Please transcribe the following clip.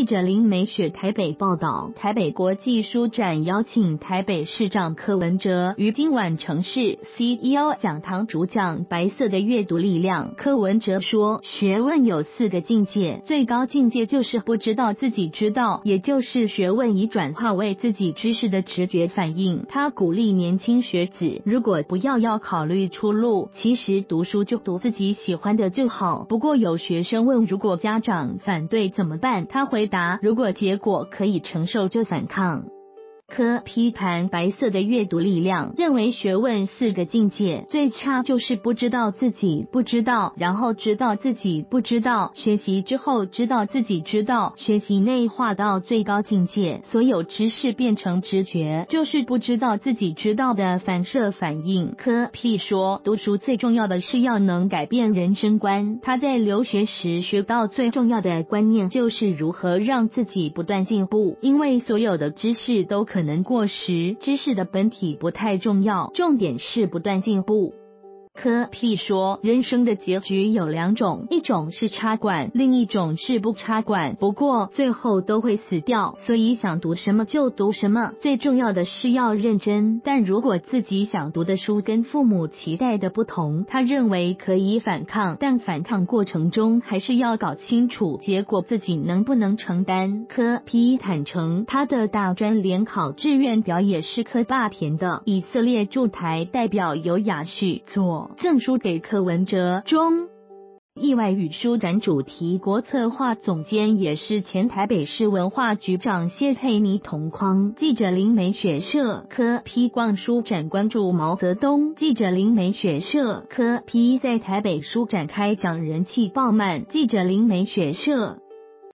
记者林美雪台北报道，台北国际书展邀请台北市长柯文哲于今晚城市 CEO 讲堂主讲《白色的阅读力量》。柯文哲说，学问有四个境界，最高境界就是不知道自己知道，也就是学问已转化为自己知识的直觉反应。他鼓励年轻学子，如果不要要考虑出路，其实读书就读自己喜欢的就好。不过有学生问，如果家长反对怎么办？他回答，如果结果可以承受，就反抗。科批判白色的阅读力量，认为学问四个境界，最差就是不知道自己不知道，然后知道自己不知道，学习之后知道自己知道，学习内化到最高境界，所有知识变成直觉，就是不知道自己知道的反射反应。科批说，读书最重要的是要能改变人生观。他在留学时学到最重要的观念就是如何让自己不断进步，因为所有的知识都可。可能过时，知识的本体不太重要，重点是不断进步。科屁说，人生的结局有两种，一种是插管，另一种是不插管。不过最后都会死掉，所以想读什么就读什么。最重要的是要认真。但如果自己想读的书跟父母期待的不同，他认为可以反抗，但反抗过程中还是要搞清楚结果自己能不能承担。科批坦诚，他的大专联考志愿表也是科霸填的。以色列驻台代表有雅旭赠书给柯文哲中，意外与书展主题国策划总监也是前台北市文化局长谢佩妮同框。记者林美雪社科批逛书展关注毛泽东。记者林美雪社科批在台北书展开讲人气爆满。记者林美雪社。